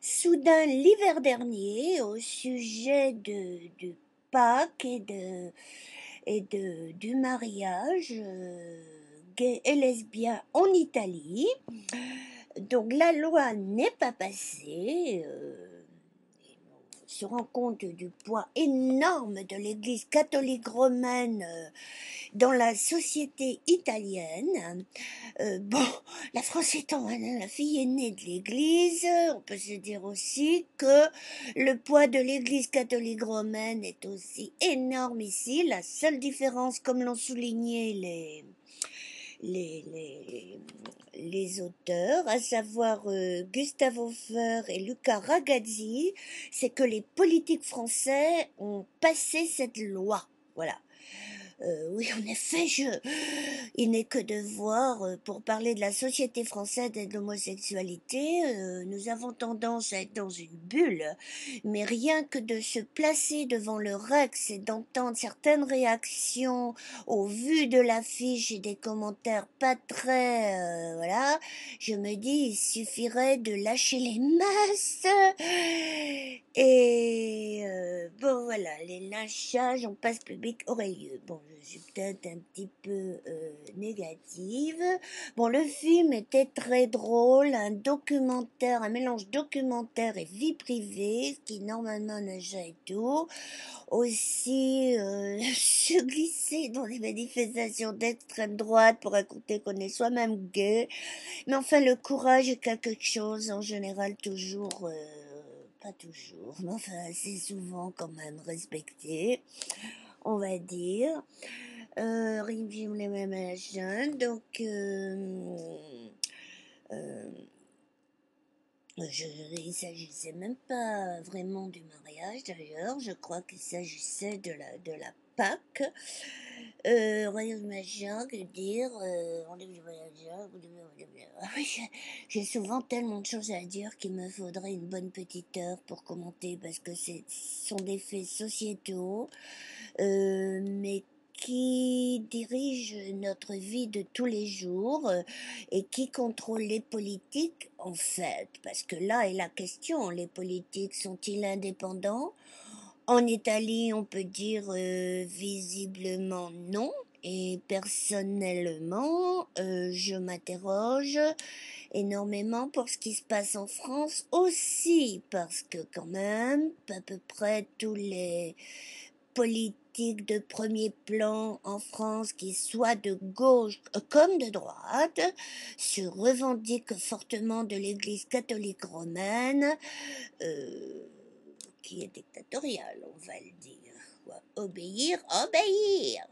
Soudain, l'hiver dernier, au sujet de, Pâques et de, du mariage euh, gay et lesbien en Italie, donc la loi n'est pas passée. euh, se rend compte du poids énorme de l'Église catholique romaine euh, dans la société italienne. Euh, bon, la France étant hein, la fille aînée de l'Église, on peut se dire aussi que le poids de l'Église catholique romaine est aussi énorme ici. La seule différence, comme l'ont souligné les les, les, les auteurs, à savoir euh, Gustave Hofer et Luca Ragazzi, c'est que les politiques français ont passé cette loi. Voilà. Euh, oui, en effet, je... il n'est que de voir, euh, pour parler de la société française et de l'homosexualité, euh, nous avons tendance à être dans une bulle, mais rien que de se placer devant le Rex et d'entendre certaines réactions au vu de l'affiche et des commentaires pas très... voilà, je me dis, il suffirait de lâcher les masses. Et bon, voilà, les lynchages en passe public auraient lieu. Bon, je suis peut-être un petit peu euh, négative. Bon, le film était très drôle, un documentaire, un mélange documentaire et vie privée, qui normalement n'a jamais tout. Aussi, euh, se glisser dans les manifestations d'extrême droite pour raconter qu'on est soi-même gay. Mais enfin, le courage est quelque chose, en général, toujours... euh, pas toujours, mais enfin assez souvent quand même respecté, on va dire. Euh, les mêmes machins, donc euh, euh, je, il s'agissait même pas vraiment du mariage d'ailleurs, je crois qu'il s'agissait de la, de la Pâque. Euh, royaume machin, que dire, euh, rendez-vous du voyageur, j'ai- souvent tellement de choses à dire qu'il me faudrait une bonne petite heure pour commenter parce que ce sont des faits sociétaux, euh, mais qui dirigent notre vie de tous les jours euh, et qui contrôlent les politiques en fait. Parce que là est la question, les politiques sont-ils indépendants En Italie, on peut dire euh, visiblement non. Et personnellement, euh, je m'interroge énormément pour ce qui se passe en France aussi, parce que quand même, à peu près tous les politiques de premier plan en France, qui soient de gauche comme de droite, se revendiquent fortement de l'Église catholique romaine, euh, qui est dictatoriale, on va le dire. Obéir, obéir.